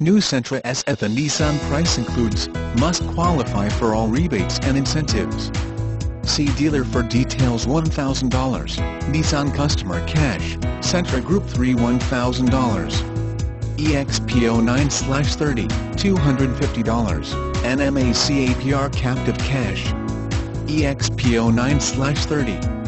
New Sentra SF and Nissan price includes, must qualify for all rebates and incentives. See dealer for details $1,000, Nissan customer cash, Sentra Group 3 $1,000. EXPO 9-30, $250, NMAC APR captive cash. EXPO 9-30,